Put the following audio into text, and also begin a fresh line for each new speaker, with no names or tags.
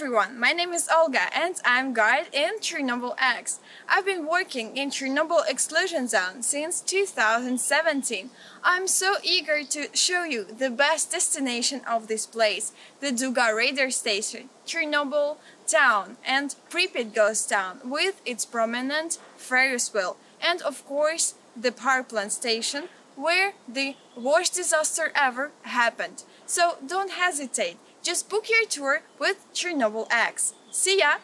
everyone, my name is Olga and I'm guide in Chernobyl X. I've been working in Chernobyl exclusion zone since 2017. I'm so eager to show you the best destination of this place, the Duga radar station, Chernobyl town and Pripyat ghost town with its prominent Ferris wheel and of course the power plant station where the worst disaster ever happened. So don't hesitate. Just book your tour with Chernobyl X. See ya!